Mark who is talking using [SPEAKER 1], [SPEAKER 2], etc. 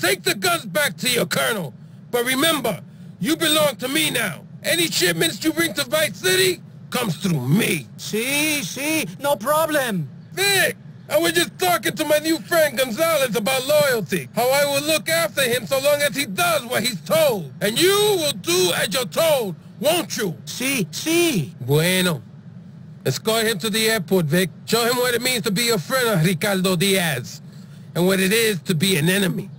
[SPEAKER 1] take the guns back to your colonel. But remember, you belong to me now. Any shipments you bring to Vice City comes through me.
[SPEAKER 2] See, see, no problem.
[SPEAKER 1] Vic, I was just talking to my new friend Gonzalez about loyalty. How I will look after him so long as he does what he's told. And you will do as you're told, won't you?
[SPEAKER 2] See, see.
[SPEAKER 1] Bueno. Escort him to the airport, Vic. Show him what it means to be a friend of Ricardo Diaz. And what it is to be an enemy.